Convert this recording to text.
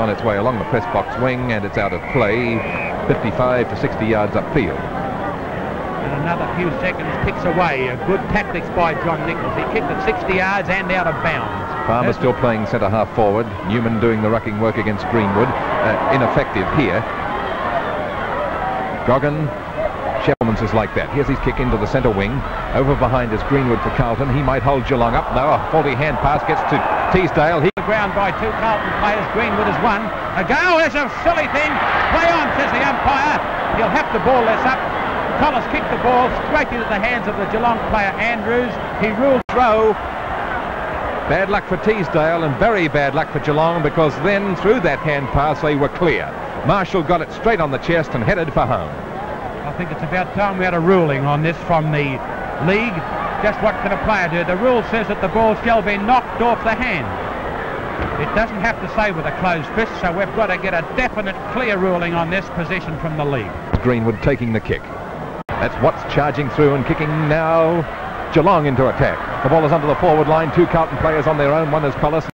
on its way along the press box wing and it's out of play 55 to 60 yards upfield. And another few seconds picks away. A good tactics by John Nicholls. He kicked it 60 yards and out of bounds. Palmer still playing centre half forward. Newman doing the rucking work against Greenwood. Uh, ineffective here. Goggin Is like that. Here's his kick into the centre wing. Over behind is Greenwood for Carlton. He might hold Geelong up. No, a faulty hand pass gets to Teasdale. He the ground by two Carlton players. Greenwood has won. A goal is a silly thing. Play on, says the umpire. He'll have to ball this up. Collis kicked the ball straight into the hands of the Geelong player Andrews. He ruled throw. Bad luck for Teasdale and very bad luck for Geelong because then through that hand pass they were clear. Marshall got it straight on the chest and headed for home. I think it's about time we had a ruling on this from the league. Just what can a player do? The rule says that the ball shall be knocked off the hand. It doesn't have to say with a closed fist, so we've got to get a definite, clear ruling on this position from the league. Greenwood taking the kick. That's Watts charging through and kicking now. Geelong into attack. The ball is under the forward line. Two Carlton players on their own. One is Collis.